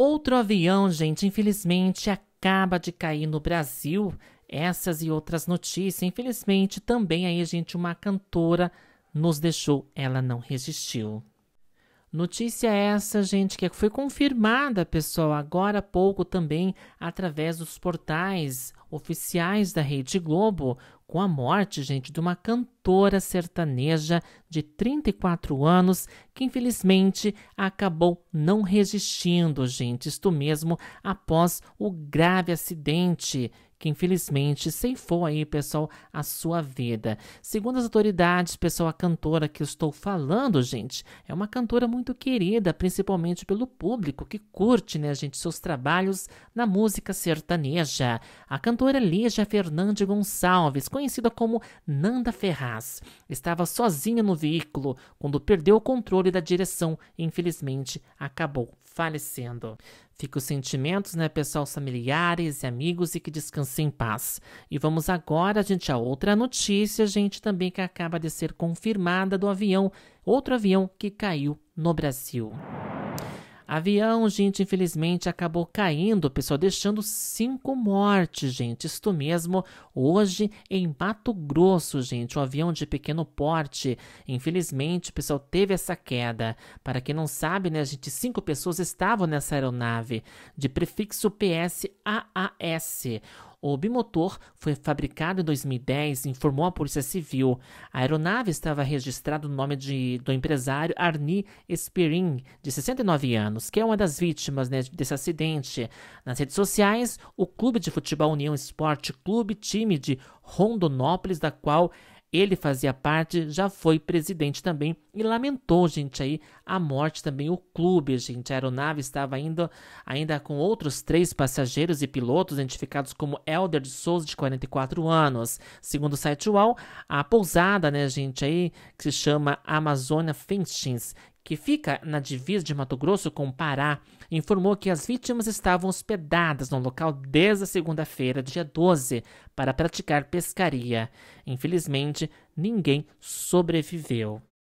Outro avião, gente, infelizmente acaba de cair no Brasil. Essas e outras notícias. Infelizmente, também aí, gente, uma cantora nos deixou, ela não resistiu. Notícia essa, gente, que foi confirmada, pessoal, agora há pouco também através dos portais oficiais da Rede Globo, com a morte, gente, de uma cantora sertaneja de 34 anos que infelizmente acabou não resistindo, gente, isto mesmo após o grave acidente que infelizmente ceifou aí, pessoal, a sua vida. Segundo as autoridades, pessoal, a cantora que eu estou falando, gente, é uma cantora muito querida, principalmente pelo público que curte, né, gente, seus trabalhos na música sertaneja. A cantora Lígia Fernandes Gonçalves, conhecida como Nanda Ferraz, estava sozinha no veículo quando perdeu o controle da direção e infelizmente acabou falecendo. Fica os sentimentos, né, pessoal, familiares e amigos e que descansem em paz. E vamos agora, gente, a outra notícia, gente, também que acaba de ser confirmada do avião, outro avião que caiu no Brasil. Avião, gente, infelizmente acabou caindo, pessoal, deixando cinco mortes, gente. Isto mesmo, hoje em Mato Grosso, gente, um avião de pequeno porte. Infelizmente, pessoal, teve essa queda. Para quem não sabe, né, gente, cinco pessoas estavam nessa aeronave de prefixo PSAAS. O bimotor foi fabricado em 2010, informou a Polícia Civil. A aeronave estava registrada no nome de, do empresário Arni Esperin, de 69 anos, que é uma das vítimas né, desse acidente. Nas redes sociais, o Clube de Futebol União Esporte Clube, time de Rondonópolis, da qual ele fazia parte, já foi presidente também e lamentou, gente, aí a morte também o clube, gente. A aeronave estava ainda, ainda com outros três passageiros e pilotos identificados como Elder de Souza, de 44 anos. Segundo o site UAU, a pousada, né, gente, aí que se chama Amazônia Finchins, que fica na divisa de Mato Grosso com Pará, informou que as vítimas estavam hospedadas no local desde a segunda-feira, dia 12, para praticar pescaria. Infelizmente, ninguém sobreviveu.